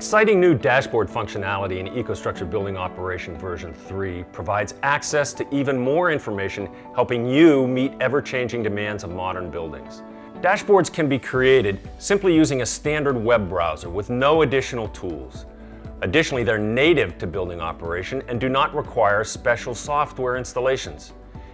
Exciting new dashboard functionality in EcoStruxure Building Operation version 3 provides access to even more information helping you meet ever-changing demands of modern buildings. Dashboards can be created simply using a standard web browser with no additional tools. Additionally, they're native to Building Operation and do not require special software installations.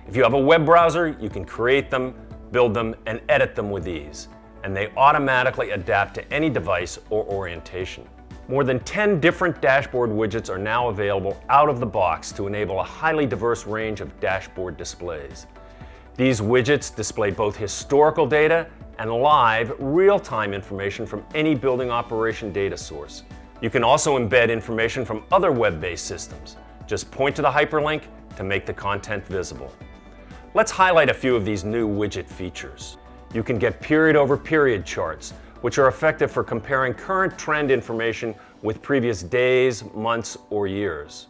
If you have a web browser, you can create them, build them, and edit them with ease. And they automatically adapt to any device or orientation. More than 10 different dashboard widgets are now available out of the box to enable a highly diverse range of dashboard displays. These widgets display both historical data and live, real-time information from any building operation data source. You can also embed information from other web-based systems. Just point to the hyperlink to make the content visible. Let's highlight a few of these new widget features. You can get period over period charts, which are effective for comparing current trend information with previous days, months, or years.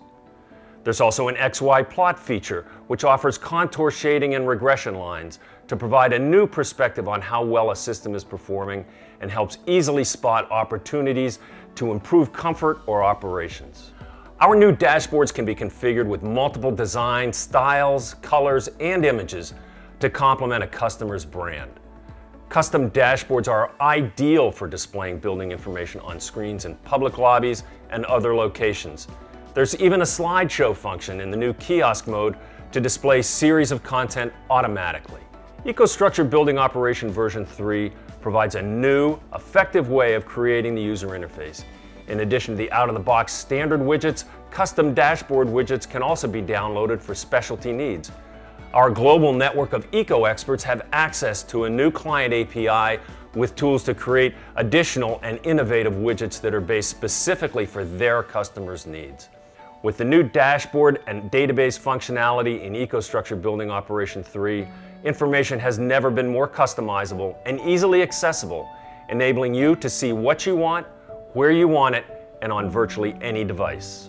There's also an XY plot feature, which offers contour shading and regression lines to provide a new perspective on how well a system is performing and helps easily spot opportunities to improve comfort or operations. Our new dashboards can be configured with multiple design styles, colors, and images to complement a customer's brand. Custom dashboards are ideal for displaying building information on screens in public lobbies and other locations. There's even a slideshow function in the new kiosk mode to display series of content automatically. EcoStruxure Building Operation version 3 provides a new, effective way of creating the user interface. In addition to the out-of-the-box standard widgets, custom dashboard widgets can also be downloaded for specialty needs. Our global network of EcoXperts have access to a new client API with tools to create additional and innovative widgets that are based specifically for their customers' needs. With the new dashboard and database functionality in EcoStruxure Building Operation 3, information has never been more customizable and easily accessible, enabling you to see what you want, where you want it, and on virtually any device.